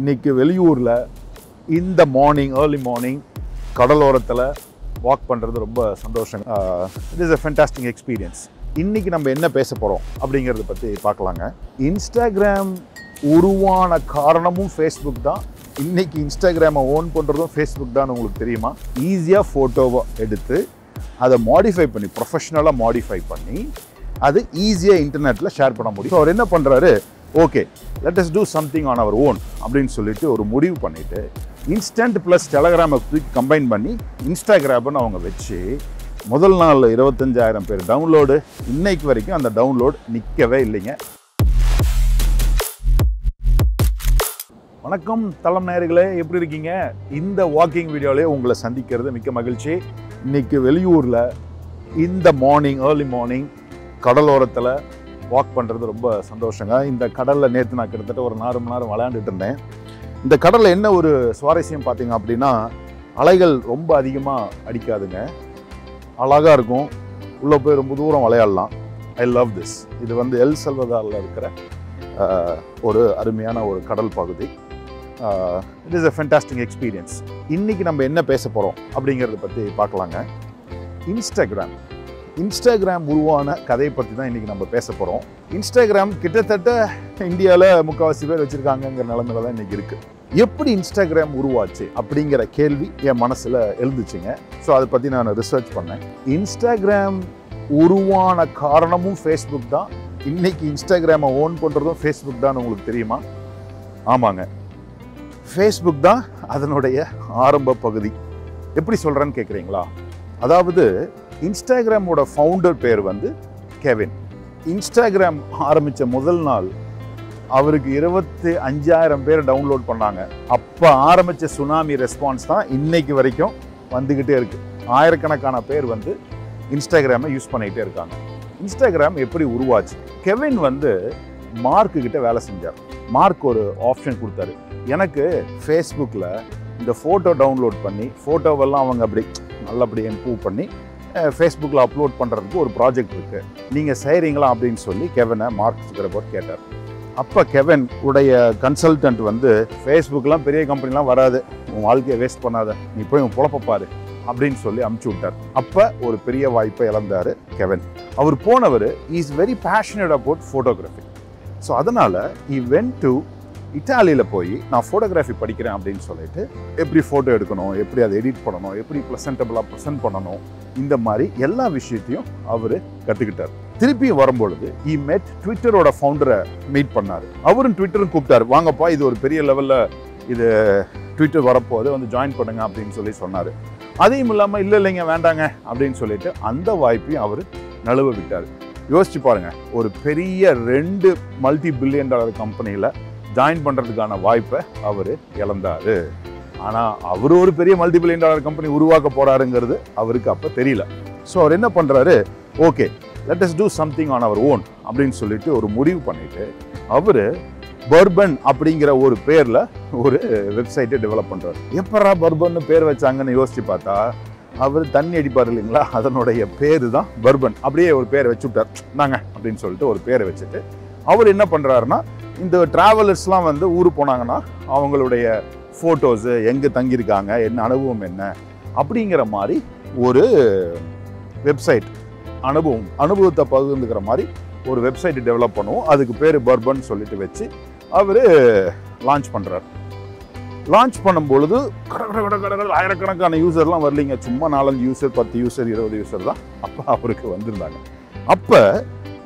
இன்றைக்கி வெளியூரில் இந்த மார்னிங் ஏர்லி மார்னிங் கடலோரத்தில் வாக் பண்ணுறது ரொம்ப சந்தோஷம் it is a fantastic experience இன்றைக்கி நம்ம என்ன பேச போகிறோம் அப்படிங்கிறத பற்றி பார்க்கலாங்க. இன்ஸ்டாகிராம் உருவான காரணமும் ஃபேஸ்புக் தான். இன்றைக்கி இன்ஸ்டாகிராமை ஓன் பண்ணுறதும் ஃபேஸ்புக் தான் உங்களுக்கு தெரியுமா? ஈஸியாக ஃபோட்டோவை எடுத்து அதை மாடிஃபை பண்ணி ப்ரொஃபஷ்னலாக மாடிஃபை பண்ணி அது ஈஸியாக இன்டர்நெட்டில் ஷேர் பண்ண முடியும். அவர் என்ன பண்ணுறாரு okay let us do something on our own அப்படின்னு சொல்லிட்டு ஒரு முடிவு பண்ணிவிட்டு இன்ஸ்டன்ட் ப்ளஸ் டெலகிராமை தூக்கி கம்பைன் பண்ணி இன்ஸ்டாகிராம்னு அவங்க வச்சு முதல் நாள் இருபத்தஞ்சாயிரம் பேர் டவுன்லோடு இன்னைக்கு வரைக்கும் அந்த டவுன்லோட் நிற்கவே இல்லைங்க. வணக்கம் தளம் நேர்களே எப்படி இருக்கீங்க? இந்த வாக்கிங் வீடியோவிலே உங்களை சந்திக்கிறது மிக்க மகிழ்ச்சி. இன்றைக்கி வெளியூரில் இந்த மார்னிங் ஏர்லி மார்னிங் கடலோரத்தில் வாக் பண்ணுறது ரொம்ப சந்தோஷங்க. இந்த கடலில் நேற்று நான் கிட்டத்தட்ட ஒரு நாலு மணி நேரம் விளையாண்டுட்டு இருந்தேன். இந்த கடலில் என்ன ஒரு சுவாரஸ்யம் பார்த்தீங்க அப்படின்னா அலைகள் ரொம்ப அதிகமாக அடிக்காதுங்க. அழகாக இருக்கும். உள்ளே போய் ரொம்ப தூரம் விளையாடலாம். ஐ லவ் திஸ் இது வந்து எல் செல்வதாரில் இருக்கிற ஒரு அருமையான ஒரு கடல் பகுதி. It is a fantastic experience இன்றைக்கி நம்ம என்ன பேச போகிறோம் அப்படிங்கிறத பற்றி பார்க்கலாங்க. இன்ஸ்டாகிராம் இன்ஸ்டாகிராம் உருவான கதையை பற்றி தான் இன்றைக்கி நம்ம பேச போகிறோம் இன்ஸ்டாகிராம் கிட்டத்தட்ட இந்தியாவில் முக்கால்வாசி பேர் வச்சுருக்காங்கங்கிற நிலமையில தான் இன்றைக்கி இருக்குது எப்படி இன்ஸ்டாகிராம் உருவாச்சு அப்படிங்கிற கேள்வி என் மனசில் எழுந்துச்சுங்க. ஸோ அதை பற்றி நான் ரிசர்ச் பண்ணேன். இன்ஸ்டாகிராம் உருவான காரணமும் ஃபேஸ்புக் தான். இன்றைக்கி இன்ஸ்டாகிராமை ஓன் பண்ணுறதும் ஃபேஸ்புக் தான் உங்களுக்கு தெரியுமா? ஆமாங்க. ஃபேஸ்புக் தான் அதனுடைய ஆரம்ப பகுதி. எப்படி சொல்கிறேன்னு கேட்குறீங்களா அதாவது இன்ஸ்டாகிராமோட ஃபவுண்டர் பேர் வந்து கெவின். இன்ஸ்டாகிராம் ஆரம்பித்த முதல் நாள் அவருக்கு இருபத்தி அஞ்சாயிரம் பேர் டவுன்லோட் பண்ணாங்க. அப்போ ஆரம்பித்த சுனாமி ரெஸ்பான்ஸ் தான் இன்னைக்கு வரைக்கும் வந்துக்கிட்டே இருக்குது ஆயிரக்கணக்கான பேர் வந்து இன்ஸ்டாகிராமை யூஸ் பண்ணிக்கிட்டே இருக்காங்க. இன்ஸ்டாகிராம் எப்படி உருவாச்சு? கெவின் வந்து மார்க்கு கிட்ட வேலை செஞ்சார். மார்க் ஒரு ஆப்ஷன் கொடுத்தாரு. எனக்கு ஃபேஸ்புக்கில் இந்த ஃபோட்டோ டவுன்லோட் பண்ணி ஃபோட்டோவெல்லாம் அவங்க அப்படி நல்லபடி இம்ப்ரூவ் பண்ணி ஃபேஸ்புக்கில் அப்லோட் பண்ணுறதுக்கு ஒரு ப்ராஜெக்ட் இருக்குது நீங்கள் செய்கிறீங்களா அப்படின்னு சொல்லி கெவனை மார்க் சுக்கரபர்ட் கேட்டார். அப்போ கெவன் உடைய கன்சல்டன்ட் வந்து ஃபேஸ்புக்கெலாம் பெரிய கம்பெனிலாம் வராது. உன் வாழ்க்கையை வேஸ்ட் பண்ணாத. நீ போய் உன் புழப்பப்பாரு அப்படின்னு சொல்லி அமுச்சு விட்டார். அப்போ ஒரு பெரிய வாய்ப்பை இழந்தார் கெவன். அவர் போனவர் is very passionate about photography so அதனால் இ வென் டு இட்டாலியில் போய் நான் ஃபோட்டோகிராஃபி படிக்கிறேன் அப்படின்னு சொல்லிட்டு எப்படி ஃபோட்டோ எடுக்கணும் எப்படி அதை எடிட் பண்ணணும் எப்படி ப்ளசன்டபுளாக ப்ரெசென்ட் பண்ணணும் இந்த மாதிரி எல்லா விஷயத்தையும் அவர் கற்றுக்கிட்டார் திருப்பி வரும்பொழுது இ மெட் ட்விட்டரோட ஃபவுண்டரை மீட் பண்ணார். அவரும் ட்விட்டரும் கூப்பிட்டாரு. வாங்கப்பா இது ஒரு பெரிய லெவலில் இது ட்விட்டர் வரப்போது வந்து ஜாயின் பண்ணுங்க அப்படின்னு சொல்லி சொன்னார். அதையும் இல்லாமல் இல்லை இல்லைங்க வேண்டாங்க அப்படின்னு சொல்லிட்டு அந்த வாய்ப்பையும் அவர் நழுவ விட்டார். யோசிச்சு பாருங்க ஒரு பெரிய ரெண்டு மல்டி பில்லியன் டாலர் கம்பெனியில் ஜாயின் பண்ணுறதுக்கான வாய்ப்பை அவர் இழந்தாரு. ஆனால் அவர் ஒரு பெரிய மல்டி பில்லியன் டாலர் கம்பெனி உருவாக்க போகிறாருங்கிறது அவருக்கு அப்போ தெரியல. ஸோ அவர் என்ன பண்ணுறாரு okay let us do something on our own அப்படின்னு சொல்லிட்டு ஒரு முடிவு பண்ணிவிட்டு அவர் பர்பன் அப்படிங்கிற ஒரு பேரில் ஒரு வெப்சைட்டை டெவலப் பண்ணுறாரு எப்பரா பர்பன்னு பேர் வச்சாங்கன்னு யோசித்து பார்த்தா அவர் தண்ணி அடிப்பார் இல்லைங்களா? அதனுடைய பேர் தான் பர்பன் அப்படியே ஒரு பேரை வச்சு விட்டார் நாங்க அப்படின்னு சொல்லிட்டு ஒரு பேரை வச்சுட்டு அவர் என்ன பண்ணுறாருன்னா இந்த டிராவலர்ஸ்லாம் வந்து ஊர் போனாங்கன்னா அவங்களுடைய ஃபோட்டோஸு எங்கே தங்கியிருக்காங்க என்ன அனுபவம் என்ன அப்படிங்கிற மாதிரி ஒரு வெப்சைட் அனுபவம் அனுபவத்தை பகிர்ந்துக்கிற மாதிரி ஒரு வெப்சைட் டெவலப் பண்ணுவோம். அதுக்கு பேர் பர்பன் சொல்லிட்டு வச்சு அவர் லான்ச் பண்ணுறார் லான்ச் பண்ணும்பொழுது கட கட ஆயிரக்கணக்கான யூசர்லாம் வரலீங்க. சும்மா நாலஞ்சு யூசர் பத்து யூசர் இருபது யூசர் தான். அப்போ அவருக்கு வந்திருந்தாங்க. அப்போ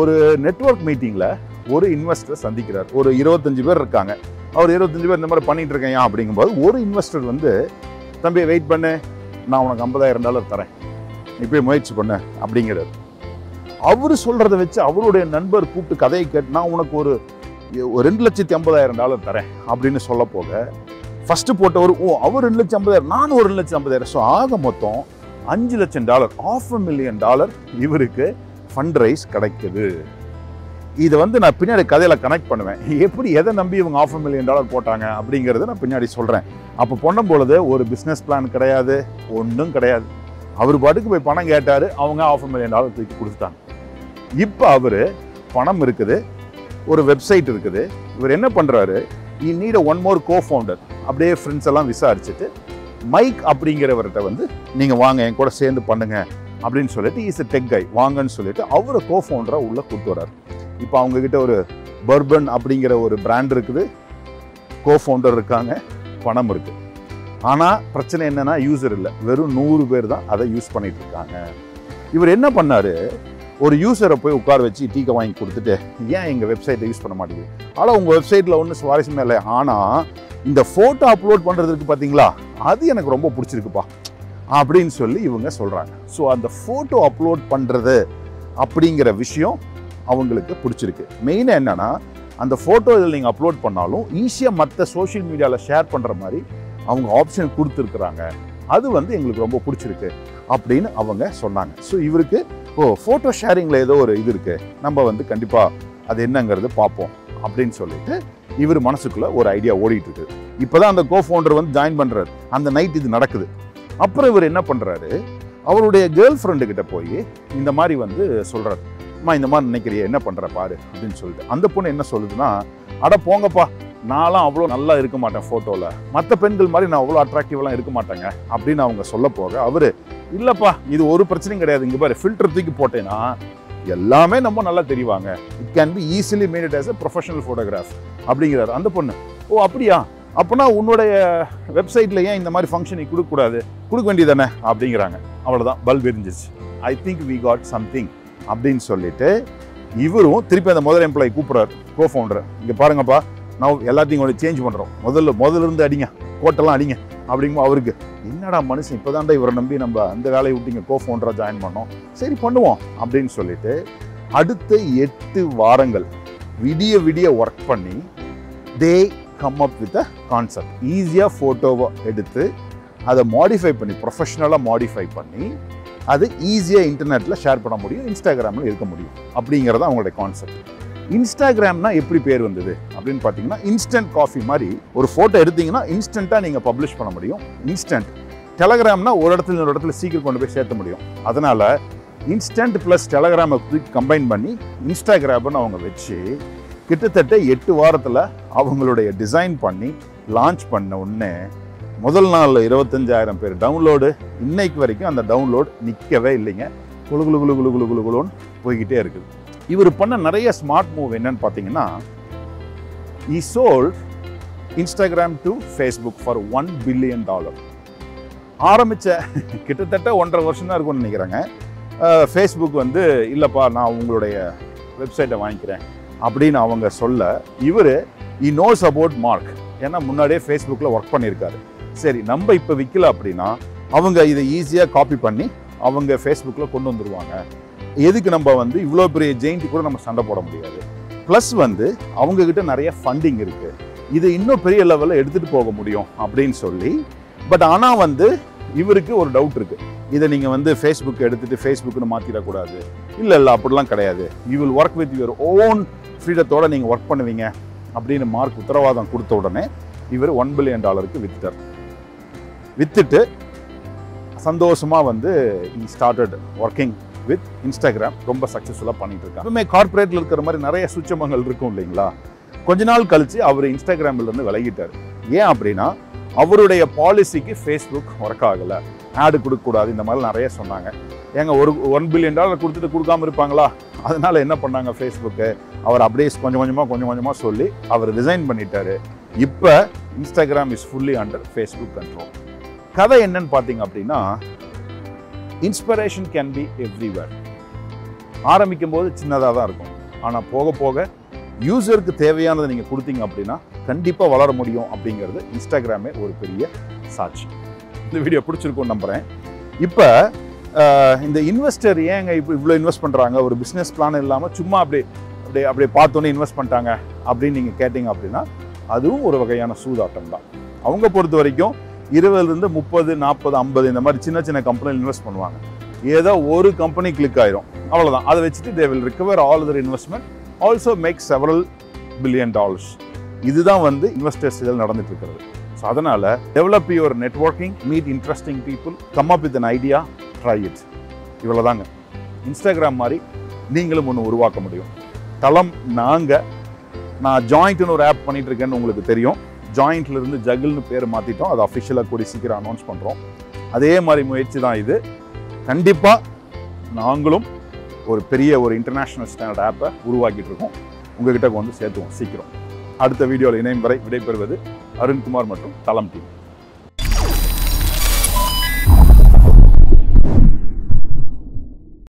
ஒரு நெட்வொர்க் மீட்டிங்கில் ஒரு இன்வெஸ்டர் சந்திக்கிறார். ஒரு இருபத்தஞ்சு பேர் இருக்காங்க. அவர் இருபத்தஞ்சு பேர் இந்த மாதிரி பண்ணிட்டு இருக்கேன் அப்படிங்கும்போது ஒரு இன்வெஸ்டர் வந்து தம்பி வெயிட் பண்ணு. நான் உனக்கு ஐம்பதாயிரம் டாலர் தரேன். இப்போயே முயற்சி பண்ண அப்படிங்கிறார். அவர் சொல்கிறத வச்சு அவருடைய நண்பர் கூப்பிட்டு கதையை கேட்டு நான் உனக்கு ஒரு ஒரு ரெண்டு லட்சத்தி ஐம்பதாயிரம் டாலர் தரேன் அப்படின்னு சொல்ல போக ஃபஸ்ட்டு போட்டவர் ஓ அவர் ரெண்டு லட்சம் ஐம்பதாயிரம் நான் ஒரு ரெண்டு லட்சம் ஐம்பதாயிரம். ஸோ ஆக மொத்தம் அஞ்சு லட்சம் dollar half a million dollar இவருக்கு ஃபண்ட் ரைஸ் கிடைக்குது. இதை வந்து நான் பின்னாடி கதையில் கனெக்ட் பண்ணுவேன். எப்படி எதை நம்பி இவங்க ஆஃப் மில்லியன் டாலர் போட்டாங்க அப்படிங்கிறத நான் பின்னாடி சொல்கிறேன் அப்போ பண்ணும் பொழுது ஒரு பிஸ்னஸ் பிளான் கிடையாது ஒன்றும் கிடையாது. அவர் பாட்டுக்கு போய் பணம் கேட்டார் அவங்க ஆஃப் மில்லியன் டாலர் தூக்கி கொடுத்துட்டாங்க. இப்போ அவர் பணம் இருக்குது ஒரு வெப்சைட் இருக்குது. இவர் என்ன பண்ணுறாரு I need one more co founder அப்படியே ஃப்ரெண்ட்ஸ் எல்லாம் விசாரிச்சுட்டு மைக் அப்படிங்கிறவர்கிட்ட வந்து நீங்கள் வாங்க என் கூட சேர்ந்து பண்ணுங்க. அப்படின்னு சொல்லிட்டு இஸ் எ டெக் கை வாங்கன்னு சொல்லிட்டு அவரை கோ ஃபவுண்டராக உள்ளே கூட்டு வர்றாரு. இப்போ அவங்கக்கிட்ட ஒரு பர்பன் அப்படிங்கிற ஒரு பிராண்ட் இருக்குது. கோ ஃபவுண்டர் இருக்காங்க. பணம் இருக்குது ஆனால் பிரச்சனை என்னன்னா யூசர் இல்லை. வெறும் நூறு பேர் தான் அதை யூஸ் பண்ணிகிட்டு இருக்காங்க. இவர் என்ன பண்ணார்? ஒரு யூசரை போய் உட்கார வச்சு டீக்கை வாங்கி கொடுத்துட்டு ஏன் எங்கள் வெப்சைட்டை யூஸ் பண்ண மாட்டேங்குது? ஆனால் உங்கள் வெப்சைட்டில் ஒன்றும் சுவாரஸ்யமே இல்லை. ஆனால் இந்த ஃபோட்டோ அப்லோட் பண்ணுறதுக்கு பார்த்தீங்களா அது எனக்கு ரொம்ப பிடிச்சிருக்குப்பா. அப்படின்னு சொல்லி இவங்க சொல்கிறாங்க ஸோ அந்த ஃபோட்டோ அப்லோட் பண்ணுறது அப்படிங்கிற விஷயம் அவங்களுக்கு பிடிச்சிருக்கு. மெயினாக என்னென்னா அந்த ஃபோட்டோ இதில் நீங்கள் அப்லோட் பண்ணாலும் ஈஸியாக மற்ற சோஷியல் மீடியாவில் ஷேர் பண்ணுற மாதிரி அவங்க ஆப்ஷன் கொடுத்துருக்குறாங்க. அது வந்து எங்களுக்கு ரொம்ப பிடிச்சிருக்கு அப்படின்னு அவங்க சொன்னாங்க. ஸோ இவருக்கு ஓ ஃபோட்டோ ஷேரிங்கில் ஏதோ ஒரு இது இருக்குது நம்ம வந்து கண்டிப்பாக அது என்னங்கிறது பார்ப்போம் அப்படின்னு சொல்லிட்டு இவர் மனசுக்குள்ளே ஒரு ஐடியா ஓடிட்டு இருக்கு இப்போதான் அந்த கோ ஃபவுண்டர் வந்து ஜாயின் பண்ணுறாரு அந்த நைட் இது நடக்குது. அப்புறம் இவர் என்ன பண்ணுறாரு அவருடைய கேர்ள் ஃப்ரெண்டு கிட்ட போய் இந்த மாதிரி வந்து சொல்கிறாரு அம்மா இந்த மாதிரி நினைக்கிறிய என்ன பண்ணுற பாரு அப்படின்னு சொல்லிட்டு. அந்த பொண்ணு என்ன சொல்லுதுன்னா அட போங்கப்பா நான்லாம் அவ்வளோ நல்லா இருக்க மாட்டேன் ஃபோட்டோவில் மற்ற பெண்கள் மாதிரி நான் அவ்வளோ அட்ராக்டிவெலாம் இருக்க மாட்டேங்க அப்படின்னு அவங்க சொல்ல போக அவர் இல்லைப்பா இது ஒரு பிரச்சனையும் கிடையாது. இங்கே பாரு ஃபில்டர் தூக்கி போட்டேன்னா எல்லாமே நம்ம நல்லா தெரிவாங்க. It can be easily made it as a professional photograph அப்படிங்கிறாரு. அந்த பொண்ணு ஓ அப்படியா? அப்போனா உன்னுடைய வெப்சைட்டில் ஏன் இந்த மாதிரி ஃபங்க்ஷன் கொடுக்கக்கூடாது? கொடுக்க வேண்டியதானே அப்படிங்கிறாங்க. அவ்வளோதான் bulb எரிஞ்சிச்சு I think we got something அப்படின்னு சொல்லிட்டு இவரும் திருப்பி அந்த முதல் எம்ப்ளாயி கூப்பிட்றாரு கோ ஃபவுண்டர் இங்கே பாருங்கப்பா நான் எல்லாத்தையும் கொஞ்சம் சேஞ்ச் பண்ணுறோம் முதல்ல முதல்ல இருந்து அடிங்க கோட்டெல்லாம் அடிங்க அப்படிங்கும்போது அவருக்கு என்னடா மனுஷன் இப்போதான்டா இவரை நம்பி நம்ம அந்த வேலையை விட்டு கோ ஃபவுண்டராக ஜாயின் பண்ணோம். சரி பண்ணுவோம் அப்படின்னு சொல்லிட்டு அடுத்த எட்டு வாரங்கள் விடிய விடிய ஒர்க் பண்ணி they come up with a concept ஈஸியாக ஃபோட்டோவை எடுத்து அதை மாடிஃபை பண்ணி ப்ரொஃபஷ்னலாக மாடிஃபை பண்ணி அது ஈஸியாக இன்டர்நெட்டில் ஷேர் பண்ண முடியும் இன்ஸ்டாகிராமில் இருக்க முடியும். அப்படிங்கிறது அவங்களுடைய கான்செப்ட் இன்ஸ்டாகிராம்னா எப்படி பேர் வந்தது? அப்படின்னு பார்த்தீங்கன்னா இன்ஸ்டன்ட் காஃபி மாதிரி ஒரு ஃபோட்டோ எடுத்தீங்கன்னா இன்ஸ்டண்ட்டாக நீங்கள் பப்ளிஷ் பண்ண முடியும். இன்ஸ்டன்ட் டெலகிராம்னா ஒரு இடத்துல இன்னொரு இடத்துல சீக்கிரம் கொண்டு போய் சேர்த்த முடியும். அதனால் இன்ஸ்டன்ட் ப்ளஸ் டெலகிராமை கம்பைன் பண்ணி இன்ஸ்டாகிராம்னு அவங்க வச்சு கிட்டத்தட்ட எட்டு வாரத்தில் அவங்களுடைய டிசைன் பண்ணி லான்ச் பண்ண உடனே முதல் நாளில் இருபத்தஞ்சாயிரம் பேர் டவுன்லோடு இன்னைக்கு வரைக்கும் அந்த டவுன்லோட் நிற்கவே இல்லைங்க. குளு குழு குழு குழு குழு குளு குளுன்னு போய்கிட்டே இருக்குது. இவர் பண்ண நிறைய ஸ்மார்ட் மூவ் என்னன்னு பார்த்தீங்கன்னா he sold Instagram to Facebook for one billion dollar ஆரம்பித்த கிட்டத்தட்ட ஒன்றரை வருஷம் தான் இருக்கும்னு நினைக்கிறேங்க. ஃபேஸ்புக் வந்து இல்லைப்பா நான் உங்களுடைய வெப்சைட்டை வாங்கிக்கிறேன். அப்படின்னு அவங்க சொல்ல இவர் இ நோஸ் அபவுட் மார்க் ஏன்னா முன்னாடியே ஃபேஸ்புக்கில் ஒர்க் பண்ணியிருக்காரு. சரி நம்ம இப்போ விற்கல அப்படின்னா அவங்க இதை ஈஸியாக காப்பி பண்ணி அவங்க ஃபேஸ்புக்கில் கொண்டு வந்துடுவாங்க எதுக்கு நம்ம வந்து இவ்வளோ பெரிய ஜெயிண்ட் கூட நம்ம சண்டை போட முடியாது? ப்ளஸ் வந்து அவங்கக்கிட்ட நிறைய ஃபண்டிங் இருக்குது இது இன்னும் பெரிய லெவலில் எடுத்துகிட்டு போக முடியும் அப்படின்னு சொல்லி பட் ஆனால் வந்து இவருக்கு ஒரு டவுட் இருக்குது இதை நீங்கள் வந்து ஃபேஸ்புக் எடுத்துகிட்டு ஃபேஸ்புக்னு மாற்றிடக்கூடாது இல்லை இல்லை அப்படிலாம் கிடையாது. You will work with your own ஃப்ரீடத்தோடு நீங்கள் ஒர்க் பண்ணுவீங்க அப்படின்னு மார்க் உத்தரவாதம் கொடுத்த உடனே இவர் ஒன் பில்லியன் டாலருக்கு வித்துட்டார். வித்துட்டு சந்தோஷமாக வந்து ஸ்டார்டட் ஒர்க்கிங் வித் இன்ஸ்டாகிராம் ரொம்ப சக்ஸஸ்ஃபுல்லாக பண்ணிட்டு இருக்காங்க எப்பவுமே கார்ப்பரேட்டில் இருக்கிற மாதிரி நிறைய சுச்சமங்கள் இருக்கும் இல்லைங்களா? கொஞ்ச நாள் கழித்து அவர் இன்ஸ்டாகிராமிலேருந்து விலகிட்டார். ஏன் அப்படின்னா அவருடைய பாலிசிக்கு ஃபேஸ்புக் ஒர்க் ஆகலை. ஆடு கொடுக்கக்கூடாது இந்த மாதிரி நிறைய சொன்னாங்க. ஏங்க ஒரு ஒன் பில்லியன் டாலர் கொடுத்துட்டு கொடுக்காம இருப்பாங்களா? அதனால் என்ன பண்ணாங்க ஃபேஸ்புக்கு அவர் அப்படியே கொஞ்சம் கொஞ்சமாக கொஞ்சம் கொஞ்சமாக சொல்லி அவர் ரிசைன் பண்ணிட்டாரு. இப்போ Instagram is fully under Facebook control கதை என்னன்னு பார்த்தீங்க அப்படின்னா இன்ஸ்பிரேஷன் கேன் பி எவ்ரிவேர் ஆரம்பிக்கும் போது சின்னதாக தான் இருக்கும். ஆனால் போக போக யூசருக்கு தேவையானதை நீங்கள் கொடுத்தீங்க அப்படின்னா கண்டிப்பாக வளர முடியும் அப்படிங்கிறது இன்ஸ்டாகிராமே ஒரு பெரிய சாட்சி. இந்த வீடியோ பிடிச்சிருக்கும்னு நம்புகிறேன் இப்போ இந்த இன்வெஸ்டர் ஏங்க இப்போ இவ்வளோ இன்வெஸ்ட் பண்ணுறாங்க ஒரு பிஸ்னஸ் பிளான் இல்லாமல் சும்மா அப்படி அப்படியே அப்படியே பார்த்தோன்னே இன்வெஸ்ட் பண்ணிட்டாங்க அப்படின்னு நீங்கள் கேட்டிங்க அப்படின்னா அதுவும் ஒரு வகையான சூதாட்டம் தான். அவங்க பொறுத்த வரைக்கும் இருபதுலேருந்து முப்பது நாற்பது ஐம்பது இந்த மாதிரி சின்ன சின்ன கம்பெனியில் இன்வெஸ்ட் பண்ணுவாங்க. ஏதோ ஒரு கம்பெனி கிளிக் ஆயிரும். அவ்வளோதான் அதை வச்சுட்டு they will recover all other investment also make several billion dollars இதுதான் வந்து இன்வெஸ்டர்ஸ் இதில் நடந்துட்டு இருக்கிறது. ஸோ அதனால் develop your networking meet interesting people come up with an idea try it இவ்வளோதாங்க இன்ஸ்டாகிராம் மாதிரி நீங்களும் ஒன்று உருவாக்க முடியும். தளம் நாங்கள் நான் ஜாயிண்ட்னு ஒரு ஆப் பண்ணிகிட்ருக்கேன்னு உங்களுக்கு தெரியும். ஜாயிண்ட்லேருந்து ஜகிள்னு பேர் மாற்றிட்டோம் அது அஃபிஷியலாக கூடி சீக்கிரம் அனௌன்ஸ் பண்ணுறோம் அதே மாதிரி முயற்சி தான் இது. கண்டிப்பாக நாங்களும் ஒரு பெரிய ஒரு இன்டர்நேஷ்னல் ஸ்டாண்டர்ட் ஆப்பை உருவாக்கிட்டு இருக்கோம். உங்ககிட்ட வந்து சேர்த்துவோம் சீக்கிரம். அடுத்த வீடியோவில் இணையும் வரை விடைபெறுவது அருண்குமார் மற்றும் தளம் டீம்.